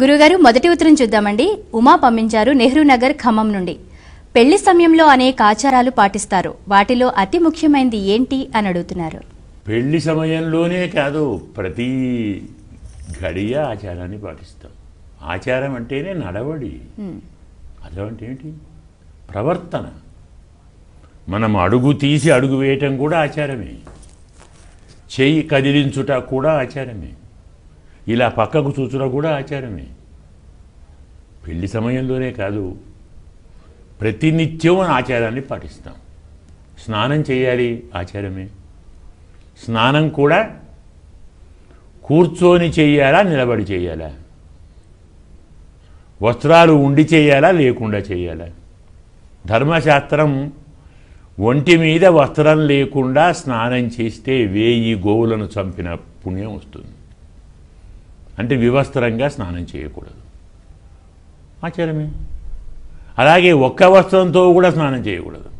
గురుగారు మొదటి ఉత్తరం చూద్దామండి. ఉమా పంపించారు నెహ్రూ నగర్ ఖమ్మం నుండి. పెళ్ళి సమయంలో అనేక ఆచారాలు పాటిస్తారు. వాటిలో అతి ముఖ్యమైనది ఏంటి అని అడుగుతున్నారు. పెళ్ళి సమయంలోనే కాదు ప్రతి గడియ ఆచారాన్ని పాటిస్తాం. ఆచారం అంటేనే నడవడి. అర్థం అంటే ఏంటి? ప్రవర్తన. మనం అడుగు తీసి అడుగు వేయటం కూడా ఆచారమే. చెయ్యి కదిలించుట కూడా ఆచారమే. ఇలా పక్కకు చూచుట కూడా ఆచారమే. పెళ్ళి సమయంలోనే కాదు ప్రతినిత్యం ఆచారాన్ని పాటిస్తాం. స్నానం చేయాలి ఆచారమే. స్నానం కూడా కూర్చొని చేయాలా నిలబడి చేయాలా? వస్త్రాలు ఉండి చేయాలా లేకుండా చేయాలా? ధర్మశాస్త్రం ఒంటి మీద వస్త్రం లేకుండా స్నానం చేస్తే వేయి గోవులను చంపిన పుణ్యం వస్తుంది. అంటే వివస్త్రంగా స్నానం చేయకూడదు. ఆచారమే అలాగే ఒక్క వస్త్రంతో కూడా స్నానం చేయకూడదు.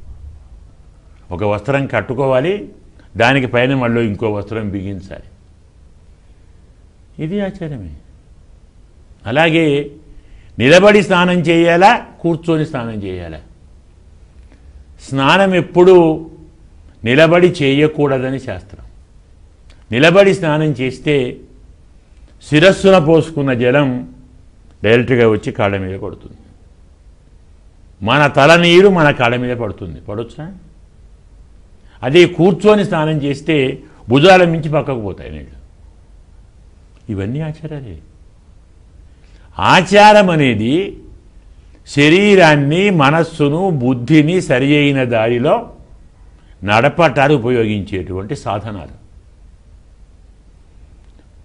ఒక వస్త్రం కట్టుకోవాలి దానికి పైన మళ్ళీ ఇంకో వస్త్రం బిగించాలి. ఇది ఆచారమే అలాగే నిలబడి స్నానం చేయాలా కూర్చొని స్నానం చేయాలా? స్నానం ఎప్పుడూ నిలబడి చేయకూడదని శాస్త్రం. నిలబడి స్నానం చేస్తే శిరస్సున పోసుకున్న జలం డైరెక్ట్గా వచ్చి కాళ్ళ మీద పడుతుంది. మన తల నీరు మన కాళ్ళ మీద పడుతుంది. పడొచ్చా? అదే కూర్చొని స్నానం చేస్తే భుజాల మించి పక్కకు పోతాయి నీళ్ళు ఇవన్నీ ఆచారాలే. ఆచారం అనేది శరీరాన్ని మనస్సును బుద్ధిని సరి అయిన దారిలో నడపటానికి ఉపయోగించేటువంటి సాధనాలు.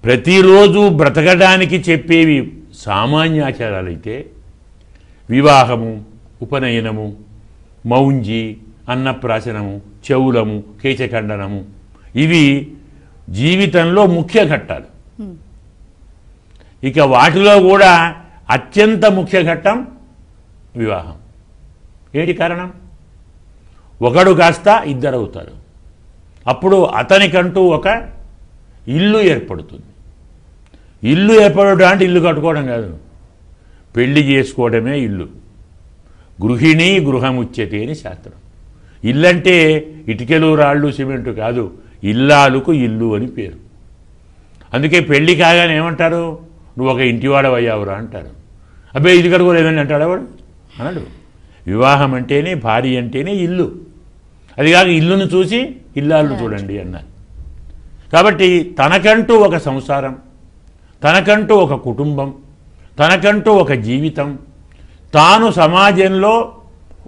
ప్రతిరోజు బ్రతకడానికి చెప్పేవి సామాన్య ఆచారాలైతే వివాహము ఉపనయనము మౌంజి అన్నప్రాశనము చెవులము కేచఖండనము. ఇవి జీవితంలో ముఖ్య ఘట్టాలు. ఇక వాటిలో కూడా అత్యంత ముఖ్య ఘట్టం వివాహం. ఏంటి కారణం? ఒకడు కాస్త ఇద్దరు అవుతారు అప్పుడు అతనికంటూ ఒక ఇల్లు ఏర్పడుతుంది. ఇల్లు ఏర్పడటం అంటే ఇల్లు కట్టుకోవడం కాదు. పెళ్ళి చేసుకోవడమే ఇల్లు. గృహిణి గృహముచ్యతే అని శాస్త్రం. ఇల్లంటే ఇటుకలు రాళ్ళు సిమెంటు కాదు ఇల్లాలుకు ఇల్లు అని పేరు. అందుకే పెళ్ళి కాగానే ఏమంటారు? నువ్వు ఒక ఇంటివాడవయ్యావురా అంటారు. అబ్బాయి ఇది కట్టుకోలేదని అంటాడు వాడు? అనడు. వివాహం అంటేనే భార్య అంటేనే ఇల్లు. అది కాక ఇల్లును చూసి ఇల్లాలను చూడండి అన్నారు. కాబట్టి తనకంటూ ఒక సంసారం. తనకంటూ ఒక కుటుంబం తనకంటూ ఒక జీవితం తాను సమాజంలో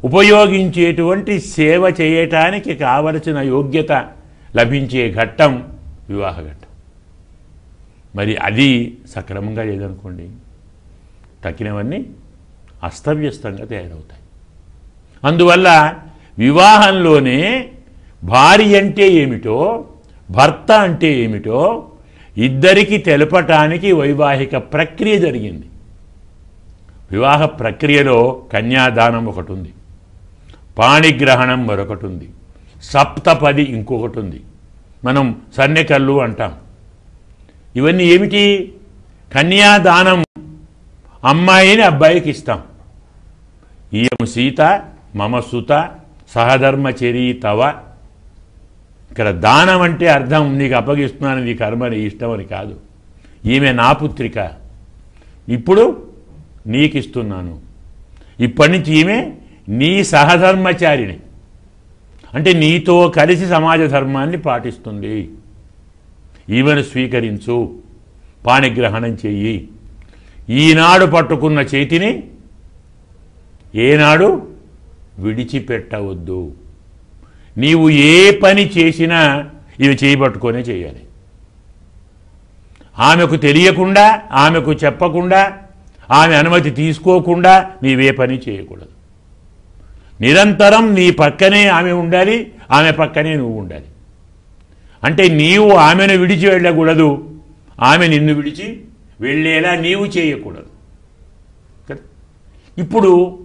ఉపయోగించేటువంటి సేవ చేయటానికి కావలసిన యోగ్యత లభించే ఘట్టం వివాహ ఘట్టం. మరి అది సక్రమంగా లేదనుకోండి తక్కినవన్నీ అస్తవ్యస్తంగా తయారవుతాయి. అందువల్ల వివాహంలోనే భార్య అంటే ఏమిటో భర్త అంటే ఏమిటో ఇద్దరికి తెలపటానికి వైవాహిక ప్రక్రియ జరిగింది. వివాహ ప్రక్రియలో కన్యాదానం ఒకటి ఉంది పాణిగ్రహణం మరొకటి ఉంది సప్తపది ఇంకొకటి ఉంది మనం సన్నెకల్లు అంటాం. ఇవన్నీ ఏమిటి? కన్యాదానం అమ్మాయిని అబ్బాయికి ఇస్తాం. ఈయం సీత మమ సుత సహధర్మచరీ తవ ఇక్కడ దానం అంటే అర్థం నీకు అప్పగిస్తున్నాను నీ కర్మ నీ ఇష్టం అని కాదు. ఈమె నా పుత్రిక. ఇప్పుడు నీకు ఇస్తున్నాను ఇప్పటి నుంచి ఈమె నీ సహధర్మచారిణి. అంటే నీతో కలిసి సమాజ ధర్మాన్ని పాటిస్తుంది. ఈమెను స్వీకరించు. పాణిగ్రహణం చెయ్యి. ఈనాడు పట్టుకున్న చేతిని ఏనాడు విడిచిపెట్టవద్దు. నీవు ఏ పని చేసినా ఇవి చేయబట్టుకొనే చేయాలి. ఆమెకు తెలియకుండా ఆమెకు చెప్పకుండా ఆమె అనుమతి తీసుకోకుండా నీవే పని చేయకూడదు. నిరంతరం నీ పక్కనే ఆమె ఉండాలి ఆమె పక్కనే నువ్వు ఉండాలి. అంటే నీవు ఆమెను విడిచి వెళ్ళకూడదు ఆమె నిన్ను విడిచి వెళ్ళేలా నీవు చేయకూడదు. కదా? ఇప్పుడు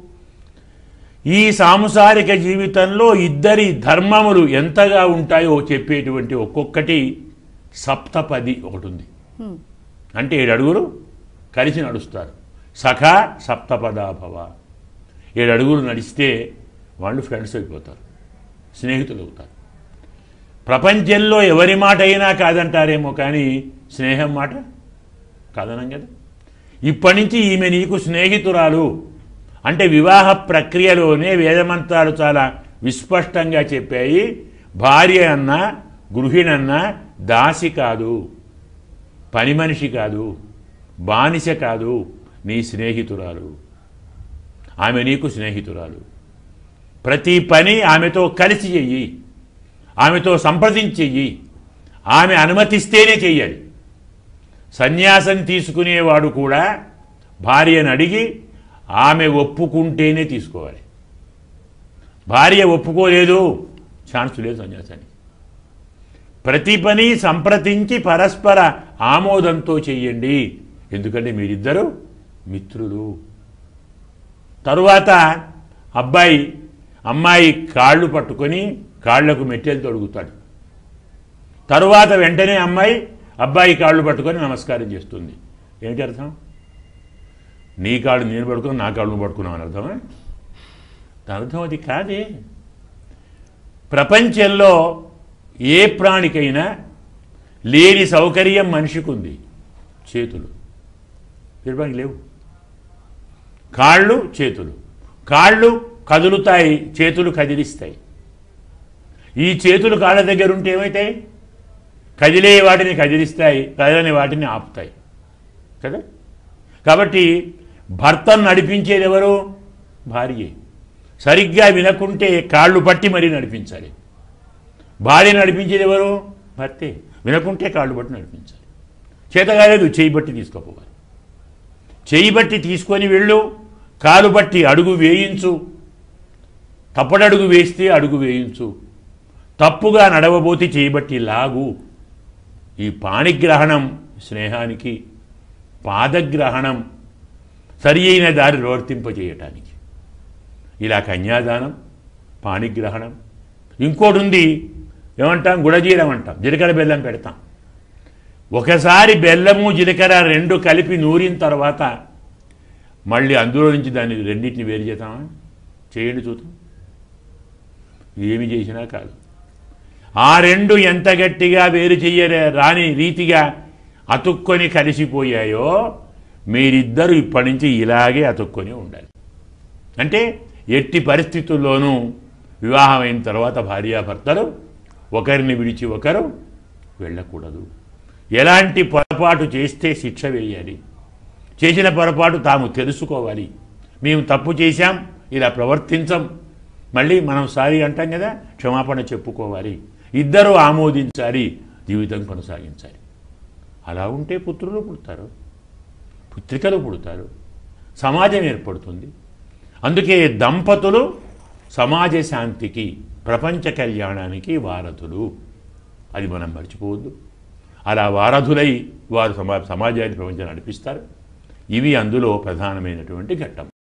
ఈ సాంసారిక జీవితంలో ఇద్దరి ధర్మములు ఎంతగా ఉంటాయో చెప్పేటువంటి ఒక్కొక్కటి సప్తపది ఒకటి ఉంది అంటే ఏడు అడుగులు కలిసి నడుస్తారు. సఖ సప్తపదాభవ. ఏడడుగురు నడిస్తే వాళ్ళు ఫ్రెండ్స్ అయిపోతారు. స్నేహితులు అవుతారు. ప్రపంచంలో ఎవరి మాట అయినా కాదంటారేమో కానీ స్నేహం మాట కాదనం కదా. ఇప్పటి నుంచి ఈమె నీకు స్నేహితురాలు. అంటే వివాహ ప్రక్రియలోనే వేదమంత్రాలు చాలా విస్పష్టంగా చెప్పాయి. భార్య అన్న గృహిణన్న దాసి కాదు పని మనిషి కాదు బానిస కాదు నీ స్నేహితురాలు. ఆమె నీకు స్నేహితురాలు. ప్రతి పని ఆమెతో కలిసి చెయ్యి ఆమెతో సంప్రదించెయ్యి ఆమె అనుమతిస్తేనే చెయ్యాలి. సన్యాసం తీసుకునేవాడు కూడా భార్యను అడిగి ఆమె ఒప్పుకుంటేనే తీసుకోవాలి. భార్య ఒప్పుకోలేదు ఛాన్స్ లేదు సన్యాసానికి. ప్రతి పని సంప్రదించి పరస్పర ఆమోదంతో చెయ్యండి. ఎందుకంటే మీరిద్దరూ మిత్రులు. తరువాత అబ్బాయి అమ్మాయి కాళ్ళు పట్టుకొని కాళ్ళకు మెట్టెలు తొడుగుతాడు. తరువాత వెంటనే అమ్మాయి అబ్బాయి కాళ్ళు పట్టుకొని నమస్కారం చేస్తుంది. ఏమిటి అర్థం? నీ కాళ్ళు నేను పడుకున్నా నా కాళ్ళు నువ్వు పట్టుకున్నావు అని అర్థమా? దాని అర్థం అది కాదే. ప్రపంచంలో ఏ ప్రాణికైనా లేని సౌకర్యం మనిషికి ఉంది చేతులు. వీరబానికి లేవు. కాళ్ళు చేతులు. కాళ్ళు కదులుతాయి చేతులు కదిలిస్తాయి. ఈ చేతులు కాళ్ళ దగ్గర ఉంటే ఏమవుతాయి కదిలే వాటిని కదిలిస్తాయి కదలని వాటిని ఆపుతాయి. కదా? కాబట్టి భర్తను నడిపించేది ఎవరు? భార్యే. సరిగ్గా వినకుంటే కాళ్ళు పట్టి మరీ నడిపించాలి. భార్య నడిపించేది ఎవరు? భర్తే. వినకుంటే కాళ్ళు పట్టి నడిపించాలి. చేత కాలేదు చేయి బట్టి తీసుకోపోవాలి. చేయి బట్టి తీసుకొని వెళ్ళు కాలు బట్టి అడుగు వేయించు. తప్పడడుగు వేస్తే అడుగు వేయించు. తప్పుగా నడవబోతే చేయబట్టి లాగు. ఈ పాణిగ్రహణం స్నేహానికి పాదగ్రహణం సరి అయిన దారి ప్రవర్తింపజేయటానికి ఇలా కన్యాదానం పాణిగ్రహణం ఇంకోటి ఉంది ఏమంటాం? గుడజీరం అంటాం. జీలకర్ర బెల్లం పెడతాం. ఒకసారి బెల్లము జీలకర్ర రెండు కలిపి నూరిన తర్వాత మళ్ళీ అందులో నుంచి దాన్ని రెండింటిని వేరు చేద్దామా? చేయండి చూద్దాం. ఏమి చేసినా కాదు. ఆ రెండు ఎంత గట్టిగా వేరు చెయ్యరే రాని రీతిగా అతుక్కొని కలిసిపోయాయో మీరిద్దరూ ఇప్పటి నుంచి ఇలాగే అతుక్కొని ఉండాలి అంటే ఎట్టి పరిస్థితుల్లోనూ వివాహం అయిన తర్వాత భార్యాభర్తలు ఒకరిని విడిచి ఒకరు వెళ్ళకూడదు. ఎలాంటి పొరపాటు చేస్తే శిక్ష వేయాలి. చేసిన పొరపాటు తాము తెలుసుకోవాలి. మేము తప్పు చేశాం ఇలా ప్రవర్తించం. మళ్ళీ మనం సారీ అంటాం కదా క్షమాపణ చెప్పుకోవాలి. ఇద్దరూ ఆమోదించాలి జీవితం కొనసాగించాలి. అలా ఉంటే పుత్రులు పుడతారు. పుత్రికలు పుడతారు. సమాజం ఏర్పడుతుంది. అందుకే దంపతులు సమాజ శాంతికి ప్రపంచ కళ్యాణానికి వారధులు. అది మనం మర్చిపోవద్దు. అలా వారధులై వారు సమా సమాజాన్ని ప్రపంచాన్ని నడిపిస్తారు. ఇవి అందులో ప్రధానమైనటువంటి ఘట్టం.